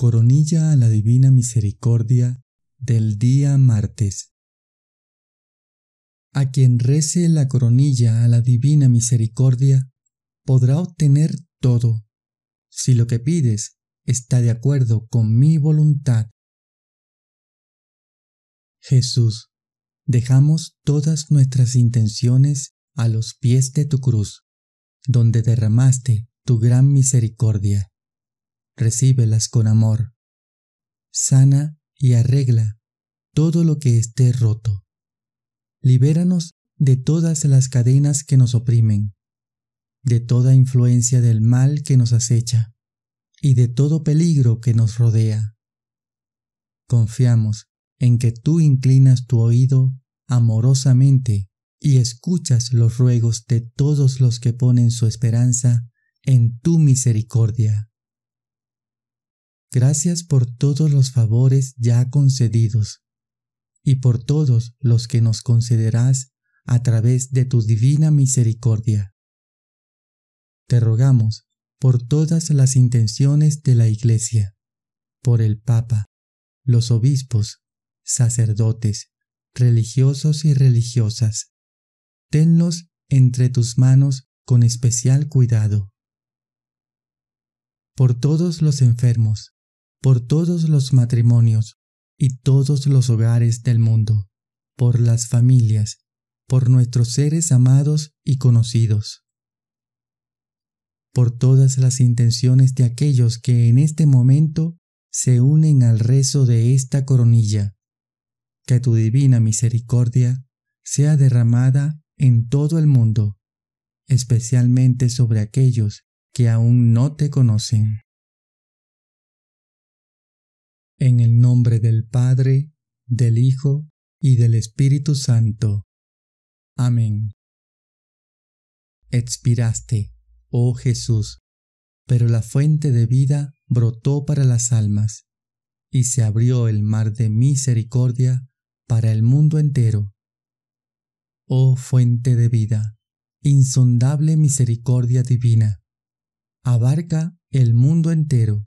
Coronilla a la Divina Misericordia del día martes. A quien rece la coronilla a la Divina Misericordia podrá obtener todo, si lo que pides está de acuerdo con mi voluntad. Jesús, dejamos todas nuestras intenciones a los pies de tu cruz, donde derramaste tu gran misericordia recíbelas con amor. Sana y arregla todo lo que esté roto. Libéranos de todas las cadenas que nos oprimen, de toda influencia del mal que nos acecha y de todo peligro que nos rodea. Confiamos en que tú inclinas tu oído amorosamente y escuchas los ruegos de todos los que ponen su esperanza en tu misericordia. Gracias por todos los favores ya concedidos y por todos los que nos concederás a través de tu divina misericordia. Te rogamos por todas las intenciones de la Iglesia, por el Papa, los obispos, sacerdotes, religiosos y religiosas. Tenlos entre tus manos con especial cuidado. Por todos los enfermos, por todos los matrimonios y todos los hogares del mundo, por las familias, por nuestros seres amados y conocidos, por todas las intenciones de aquellos que en este momento se unen al rezo de esta coronilla. Que tu divina misericordia sea derramada en todo el mundo, especialmente sobre aquellos que aún no te conocen. En el nombre del Padre, del Hijo y del Espíritu Santo. Amén. Expiraste, oh Jesús, pero la fuente de vida brotó para las almas, y se abrió el mar de misericordia para el mundo entero. Oh fuente de vida, insondable misericordia divina, abarca el mundo entero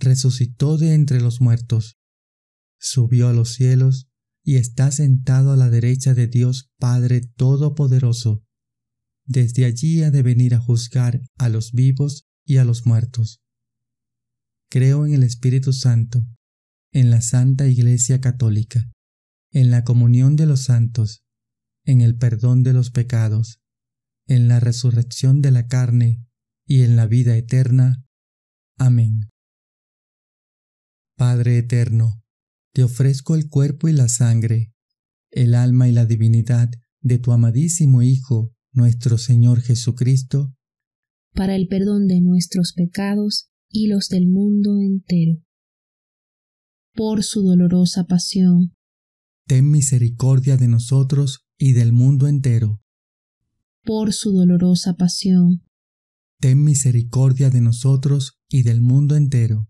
resucitó de entre los muertos, subió a los cielos y está sentado a la derecha de Dios Padre Todopoderoso. Desde allí ha de venir a juzgar a los vivos y a los muertos. Creo en el Espíritu Santo, en la Santa Iglesia Católica, en la comunión de los santos, en el perdón de los pecados, en la resurrección de la carne y en la vida eterna. Amén. Padre eterno, te ofrezco el cuerpo y la sangre, el alma y la divinidad de tu amadísimo Hijo, nuestro Señor Jesucristo, para el perdón de nuestros pecados y los del mundo entero. Por su dolorosa pasión, ten misericordia de nosotros y del mundo entero. Por su dolorosa pasión, ten misericordia de nosotros y del mundo entero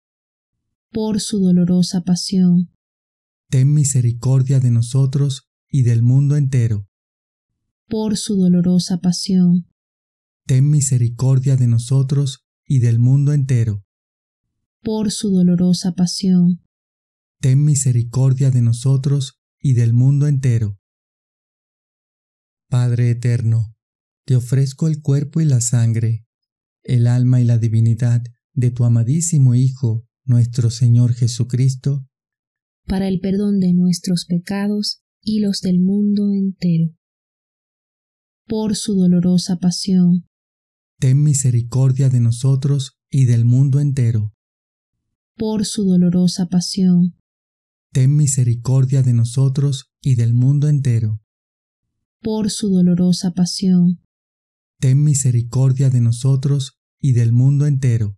Por su dolorosa pasión, ten misericordia de nosotros y del mundo entero. Por su dolorosa pasión, ten misericordia de nosotros y del mundo entero. Por su dolorosa pasión, ten misericordia de nosotros y del mundo entero. Padre eterno, te ofrezco el cuerpo y la sangre, el alma y la divinidad de tu amadísimo Hijo, nuestro Señor Jesucristo, para el perdón de nuestros pecados y los del mundo entero. Por su dolorosa pasión, ten misericordia de nosotros y del mundo entero. Por su dolorosa pasión, ten misericordia de nosotros y del mundo entero. Por su dolorosa pasión, ten misericordia de nosotros y del mundo entero.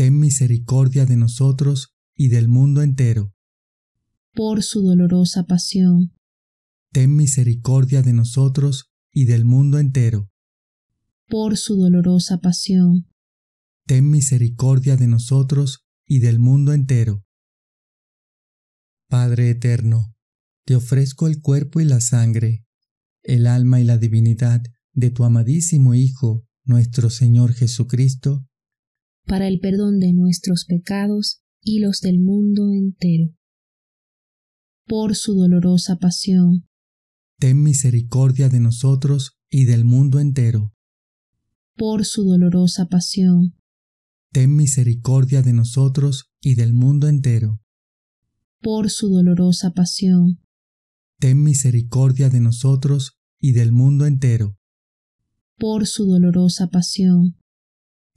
ten misericordia de nosotros y del mundo entero. Por su dolorosa pasión, ten misericordia de nosotros y del mundo entero. Por su dolorosa pasión, ten misericordia de nosotros y del mundo entero. Padre eterno, te ofrezco el cuerpo y la sangre, el alma y la divinidad de tu amadísimo Hijo, nuestro Señor Jesucristo, para el perdón de nuestros pecados y los del mundo entero. Por su dolorosa pasión, ten misericordia de nosotros y del mundo entero. Por su dolorosa pasión, ten misericordia de nosotros y del mundo entero. Por su dolorosa pasión, ten misericordia de nosotros y del mundo entero. Por su dolorosa pasión,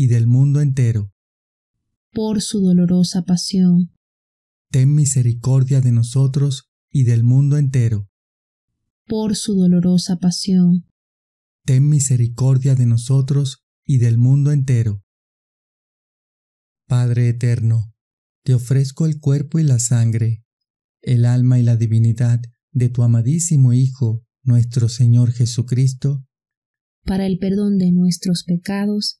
y del mundo entero. por su dolorosa pasión. Ten misericordia de nosotros y del mundo entero. Por su dolorosa pasión. Ten misericordia de nosotros y del mundo entero. Padre eterno, te ofrezco el cuerpo y la sangre, el alma y la divinidad de tu amadísimo Hijo, nuestro Señor Jesucristo, para el perdón de nuestros pecados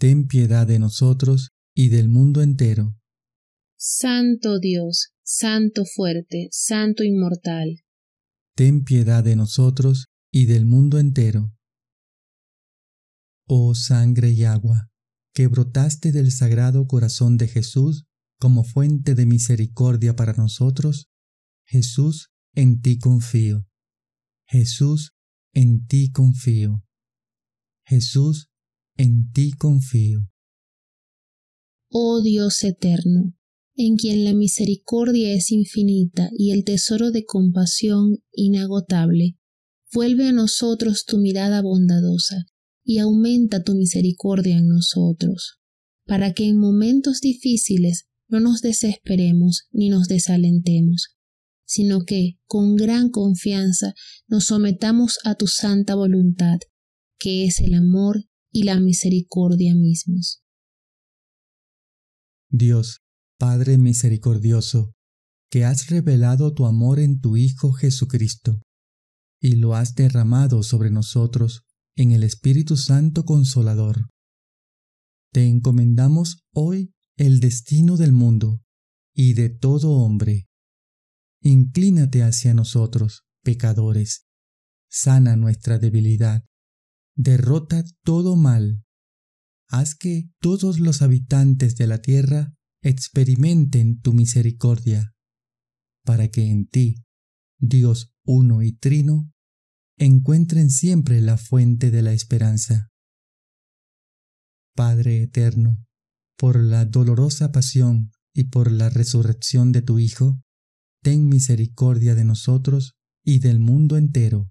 ten piedad de nosotros y del mundo entero. Santo Dios, Santo fuerte, Santo inmortal. Ten piedad de nosotros y del mundo entero. Oh sangre y agua, que brotaste del sagrado corazón de Jesús como fuente de misericordia para nosotros, Jesús, en ti confío. Jesús, en ti confío. Jesús, en ti confío. Oh Dios eterno, en quien la misericordia es infinita y el tesoro de compasión inagotable, vuelve a nosotros tu mirada bondadosa y aumenta tu misericordia en nosotros, para que en momentos difíciles no nos desesperemos ni nos desalentemos, sino que, con gran confianza, nos sometamos a tu santa voluntad, que es el amor y la misericordia mismos. Dios, Padre misericordioso, que has revelado tu amor en tu Hijo Jesucristo, y lo has derramado sobre nosotros en el Espíritu Santo Consolador. Te encomendamos hoy el destino del mundo y de todo hombre. Inclínate hacia nosotros, pecadores, sana nuestra debilidad derrota todo mal. Haz que todos los habitantes de la tierra experimenten tu misericordia, para que en ti, Dios uno y trino, encuentren siempre la fuente de la esperanza. Padre eterno, por la dolorosa pasión y por la resurrección de tu Hijo, ten misericordia de nosotros y del mundo entero.